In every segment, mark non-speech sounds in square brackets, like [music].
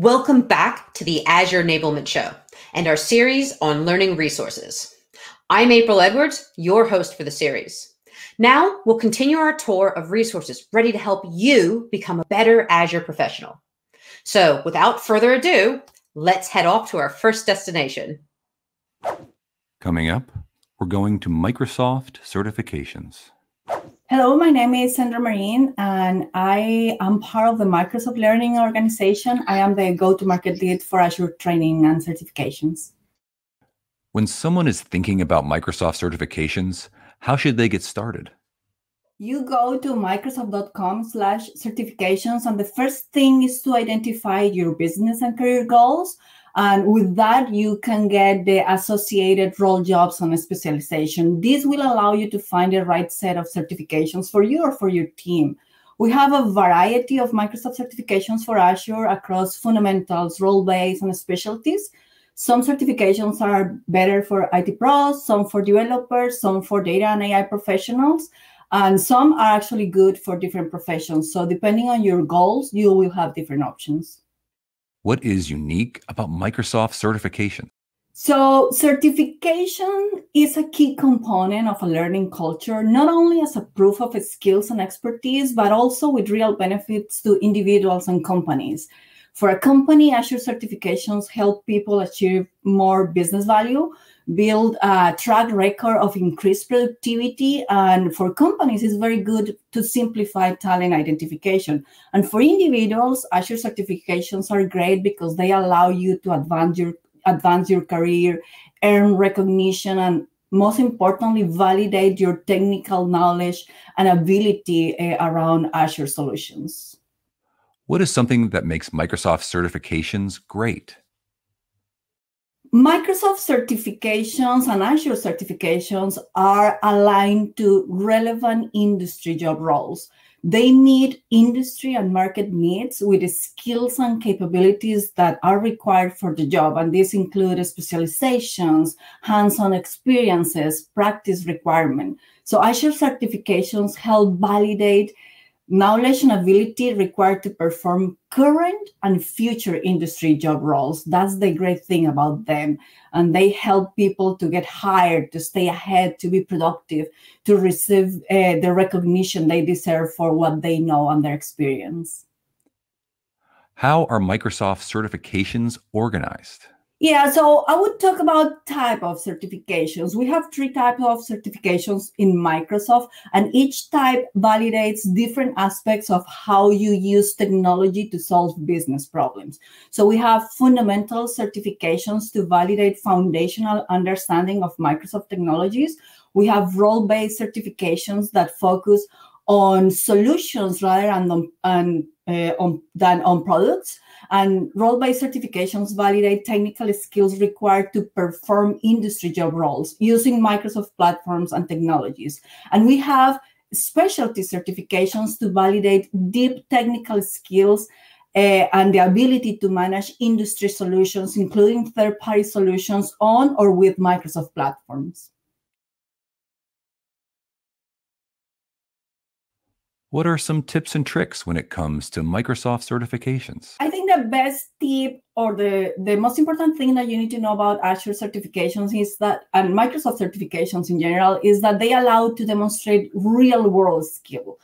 Welcome back to the Azure Enablement Show and our series on learning resources. I'm April Edwards, your host for the series. Now we'll continue our tour of resources ready to help you become a better Azure professional. So without further ado, let's head off to our first destination. Coming up, we're going to Microsoft certifications. Hello, my name is Sandra Marine, and I am part of the Microsoft Learning Organization. I am the go to market lead for Azure training and certifications. When someone is thinking about Microsoft certifications, how should they get started? You go to microsoft.com slash certifications, and the first thing is to identify your business and career goals and with that, you can get the associated role jobs on a specialization. This will allow you to find the right set of certifications for you or for your team. We have a variety of Microsoft certifications for Azure across fundamentals, role-based, and specialties. Some certifications are better for IT pros, some for developers, some for data and AI professionals, and some are actually good for different professions. So depending on your goals, you will have different options. What is unique about Microsoft certification? So, certification is a key component of a learning culture, not only as a proof of its skills and expertise, but also with real benefits to individuals and companies. For a company, Azure certifications help people achieve more business value, build a track record of increased productivity. And for companies, it's very good to simplify talent identification. And for individuals, Azure certifications are great because they allow you to advance your advance your career, earn recognition, and most importantly, validate your technical knowledge and ability uh, around Azure solutions. What is something that makes Microsoft certifications great? Microsoft certifications and Azure certifications are aligned to relevant industry job roles. They meet industry and market needs with the skills and capabilities that are required for the job. And these include specializations, hands-on experiences, practice requirement. So Azure certifications help validate knowledge and ability required to perform current and future industry job roles. That's the great thing about them. And they help people to get hired, to stay ahead, to be productive, to receive uh, the recognition they deserve for what they know and their experience. How are Microsoft certifications organized? Yeah, so I would talk about type of certifications. We have three types of certifications in Microsoft, and each type validates different aspects of how you use technology to solve business problems. So we have fundamental certifications to validate foundational understanding of Microsoft technologies. We have role-based certifications that focus on solutions rather than on, uh, on, than on products and role-based certifications validate technical skills required to perform industry job roles using Microsoft platforms and technologies. And we have specialty certifications to validate deep technical skills uh, and the ability to manage industry solutions, including third-party solutions on or with Microsoft platforms. What are some tips and tricks when it comes to Microsoft certifications? I think the best tip or the, the most important thing that you need to know about Azure certifications is that, and Microsoft certifications in general, is that they allow to demonstrate real world skill.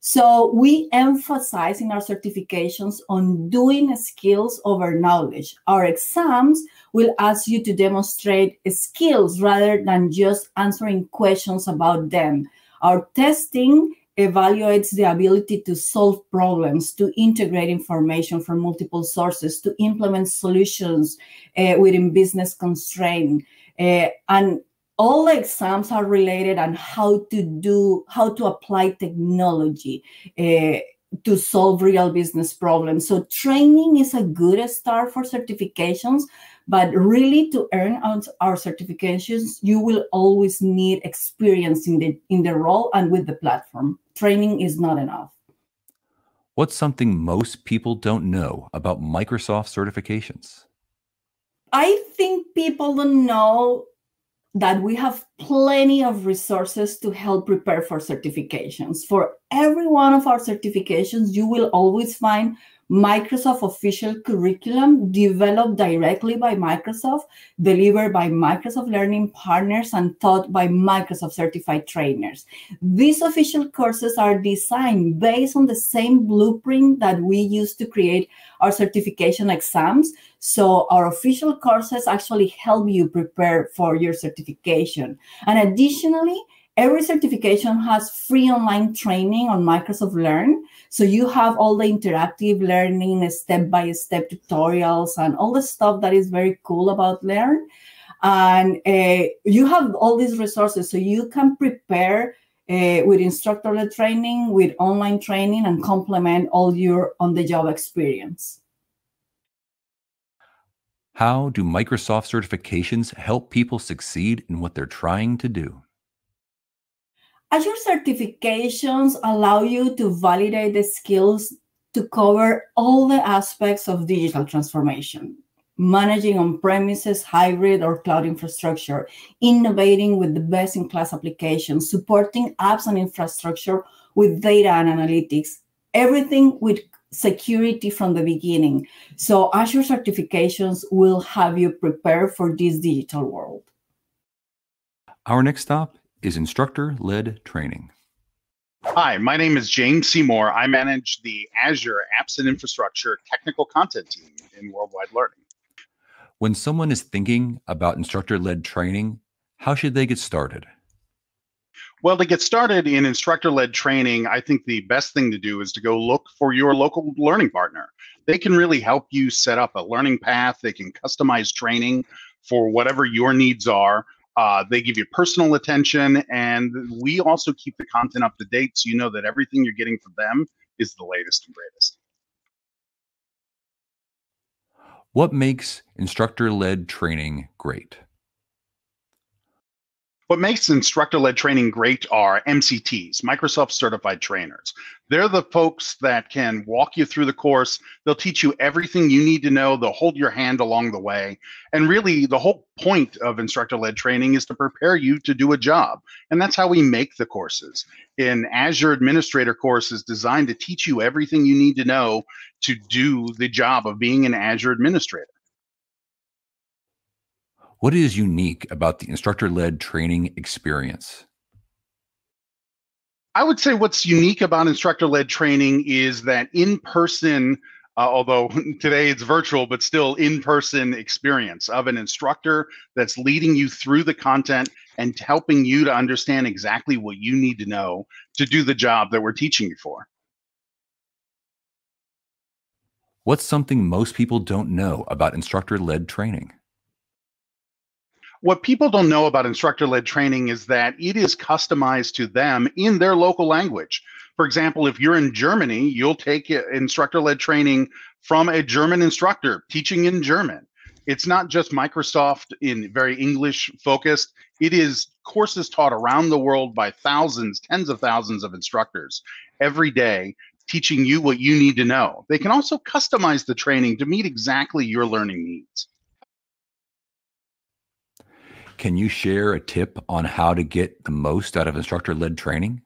So we emphasize in our certifications on doing skills over knowledge. Our exams will ask you to demonstrate skills rather than just answering questions about them. Our testing evaluates the ability to solve problems, to integrate information from multiple sources, to implement solutions uh, within business constraint. Uh, and all exams are related on how to do, how to apply technology uh, to solve real business problems. So training is a good start for certifications, but really, to earn our certifications, you will always need experience in the in the role and with the platform. Training is not enough. What's something most people don't know about Microsoft certifications? I think people don't know that we have plenty of resources to help prepare for certifications. For every one of our certifications, you will always find Microsoft official curriculum developed directly by Microsoft, delivered by Microsoft Learning partners, and taught by Microsoft certified trainers. These official courses are designed based on the same blueprint that we use to create our certification exams. So our official courses actually help you prepare for your certification. And additionally, every certification has free online training on Microsoft Learn. So you have all the interactive learning, step-by-step tutorials, and all the stuff that is very cool about Learn. And uh, you have all these resources, so you can prepare uh, with instructor-led training, with online training, and complement all your on-the-job experience. How do Microsoft certifications help people succeed in what they're trying to do? Azure certifications allow you to validate the skills to cover all the aspects of digital transformation managing on premises, hybrid, or cloud infrastructure, innovating with the best in class applications, supporting apps and infrastructure with data and analytics, everything with security from the beginning. So, Azure certifications will have you prepared for this digital world. Our next stop is instructor led training. Hi, my name is James Seymour. I manage the Azure Apps and Infrastructure Technical Content Team in Worldwide Learning. When someone is thinking about instructor led training, how should they get started? Well, to get started in instructor led training, I think the best thing to do is to go look for your local learning partner. They can really help you set up a learning path, they can customize training for whatever your needs are. Uh, they give you personal attention, and we also keep the content up to date so you know that everything you're getting from them is the latest and greatest. What makes instructor led training great? What makes instructor led training great are MCTs, Microsoft Certified Trainers. They're the folks that can walk you through the course. They'll teach you everything you need to know. They'll hold your hand along the way. And really, the whole point of instructor led training is to prepare you to do a job. And that's how we make the courses. An Azure Administrator course is designed to teach you everything you need to know to do the job of being an Azure Administrator. What is unique about the instructor led training experience? I would say what's unique about instructor led training is that in person, uh, although [laughs] today it's virtual, but still in person experience of an instructor that's leading you through the content and helping you to understand exactly what you need to know to do the job that we're teaching you for. What's something most people don't know about instructor led training? What people don't know about instructor led training is that it is customized to them in their local language. For example, if you're in Germany, you'll take instructor led training from a German instructor teaching in German. It's not just Microsoft in very English focused. It is courses taught around the world by thousands, tens of thousands of instructors every day, teaching you what you need to know. They can also customize the training to meet exactly your learning needs. Can you share a tip on how to get the most out of instructor led training?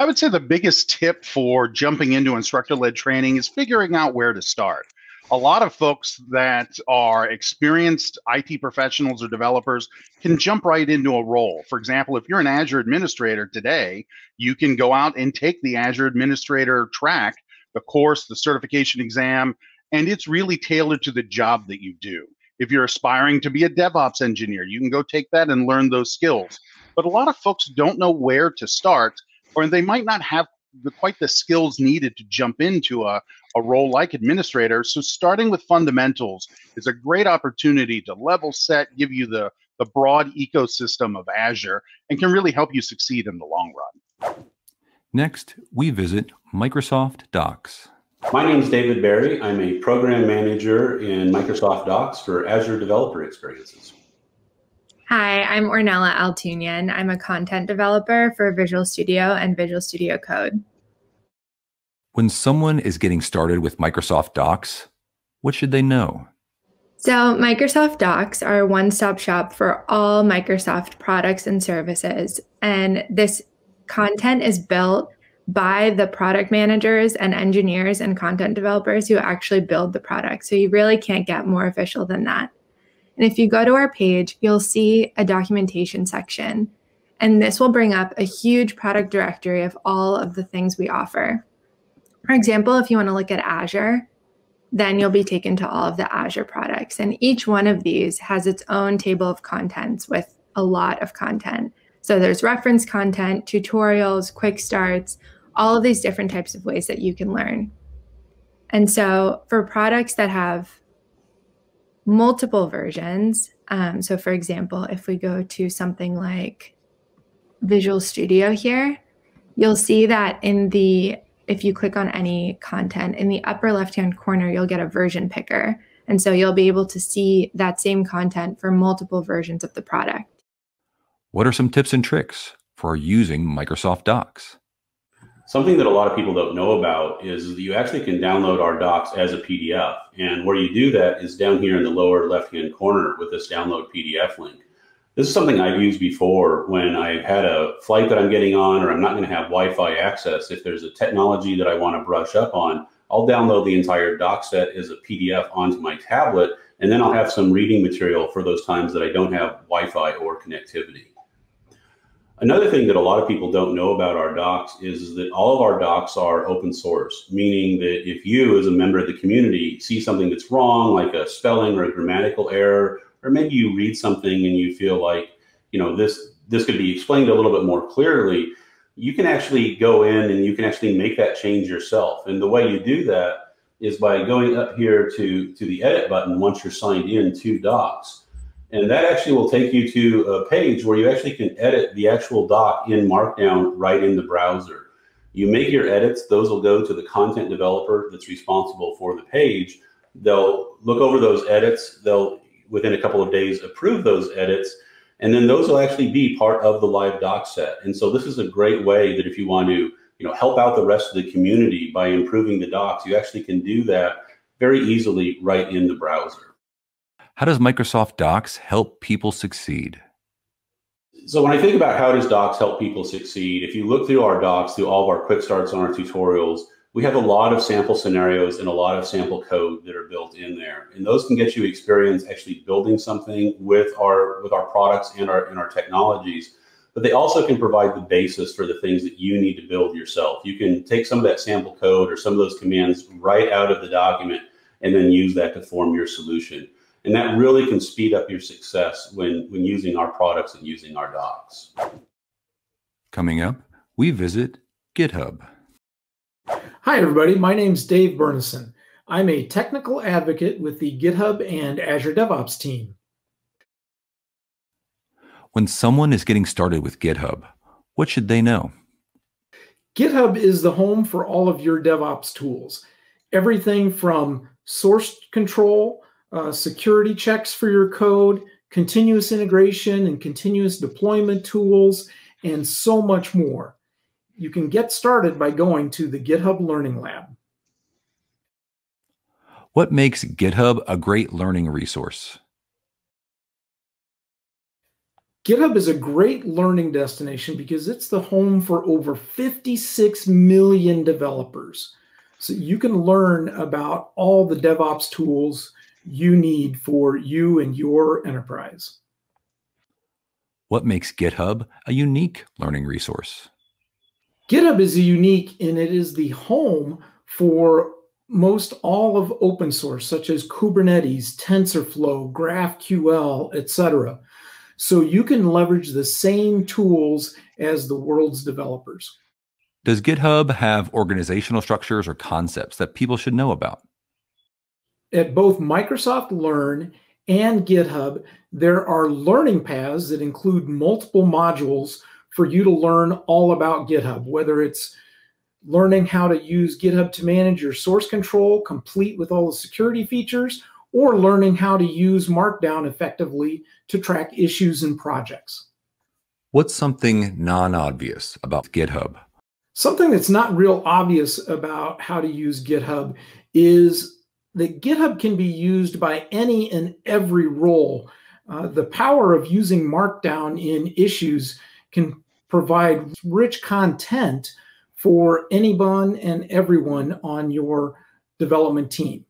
I would say the biggest tip for jumping into instructor led training is figuring out where to start. A lot of folks that are experienced IT professionals or developers can jump right into a role. For example, if you're an Azure administrator today, you can go out and take the Azure administrator track, the course, the certification exam, and it's really tailored to the job that you do. If you're aspiring to be a DevOps engineer, you can go take that and learn those skills. But a lot of folks don't know where to start, or they might not have the, quite the skills needed to jump into a, a role like administrator. So starting with fundamentals is a great opportunity to level set, give you the, the broad ecosystem of Azure, and can really help you succeed in the long run. Next, we visit Microsoft Docs. My name is David Barry. I'm a program manager in Microsoft Docs for Azure Developer Experiences. Hi, I'm Ornella Altunyan. I'm a content developer for Visual Studio and Visual Studio Code. When someone is getting started with Microsoft Docs, what should they know? So, Microsoft Docs are a one stop shop for all Microsoft products and services. And this content is built by the product managers and engineers and content developers who actually build the product. So, you really can't get more official than that. And if you go to our page, you'll see a documentation section. And this will bring up a huge product directory of all of the things we offer. For example, if you want to look at Azure, then you'll be taken to all of the Azure products. And each one of these has its own table of contents with a lot of content. So there's reference content, tutorials, quick starts, all of these different types of ways that you can learn. And so for products that have multiple versions, um, so for example, if we go to something like Visual Studio here, you'll see that in the if you click on any content in the upper left hand corner, you'll get a version picker. And so you'll be able to see that same content for multiple versions of the product. What are some tips and tricks for using Microsoft Docs? Something that a lot of people don't know about is that you actually can download our docs as a PDF. And where you do that is down here in the lower left hand corner with this download PDF link. This is something I've used before when I've had a flight that I'm getting on or I'm not going to have Wi-Fi access. If there's a technology that I want to brush up on, I'll download the entire doc set as a PDF onto my tablet, and then I'll have some reading material for those times that I don't have Wi-Fi or connectivity. Another thing that a lot of people don't know about our docs is that all of our docs are open source, meaning that if you, as a member of the community, see something that's wrong, like a spelling or a grammatical error, or maybe you read something and you feel like, you know, this this could be explained a little bit more clearly, you can actually go in and you can actually make that change yourself. And the way you do that is by going up here to, to the edit button once you're signed in to Docs. And that actually will take you to a page where you actually can edit the actual doc in Markdown right in the browser. You make your edits, those will go to the content developer that's responsible for the page. They'll look over those edits, they'll within a couple of days approve those edits. And then those will actually be part of the live doc set. And so this is a great way that if you want to you know, help out the rest of the community by improving the docs, you actually can do that very easily right in the browser. How does Microsoft Docs help people succeed? So when I think about how does Docs help people succeed, if you look through our docs, through all of our quick starts on our tutorials, we have a lot of sample scenarios and a lot of sample code that are built in there. And those can get you experience actually building something with our with our products and our and our technologies. But they also can provide the basis for the things that you need to build yourself. You can take some of that sample code or some of those commands right out of the document and then use that to form your solution and that really can speed up your success when when using our products and using our docs coming up we visit github Hi, everybody. My name is Dave Burnison. I'm a technical advocate with the GitHub and Azure DevOps team. When someone is getting started with GitHub, what should they know? GitHub is the home for all of your DevOps tools. Everything from source control, uh, security checks for your code, continuous integration and continuous deployment tools, and so much more you can get started by going to the GitHub Learning Lab. What makes GitHub a great learning resource? GitHub is a great learning destination because it's the home for over 56 million developers. So you can learn about all the DevOps tools you need for you and your enterprise. What makes GitHub a unique learning resource? GitHub is unique and it is the home for most all of open source, such as Kubernetes, TensorFlow, GraphQL, etc. So you can leverage the same tools as the world's developers. Does GitHub have organizational structures or concepts that people should know about? At both Microsoft Learn and GitHub, there are learning paths that include multiple modules for you to learn all about GitHub, whether it's learning how to use GitHub to manage your source control, complete with all the security features, or learning how to use Markdown effectively to track issues and projects. What's something non obvious about GitHub? Something that's not real obvious about how to use GitHub is that GitHub can be used by any and every role. Uh, the power of using Markdown in issues can provide rich content for anyone and everyone on your development team.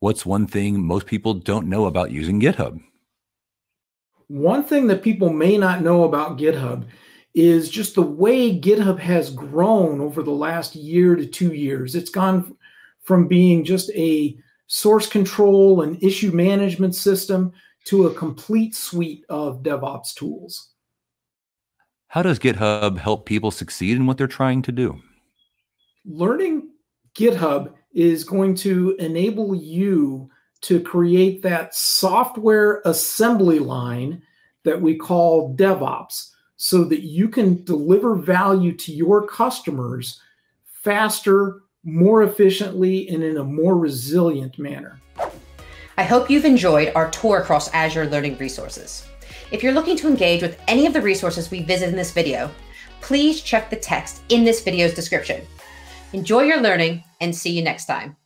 What's one thing most people don't know about using GitHub? One thing that people may not know about GitHub is just the way GitHub has grown over the last year to two years. It's gone from being just a source control and issue management system to a complete suite of DevOps tools. How does GitHub help people succeed in what they're trying to do? Learning GitHub is going to enable you to create that software assembly line that we call DevOps so that you can deliver value to your customers faster, more efficiently, and in a more resilient manner. I hope you've enjoyed our tour across Azure Learning Resources. If you're looking to engage with any of the resources we visit in this video, please check the text in this video's description. Enjoy your learning and see you next time.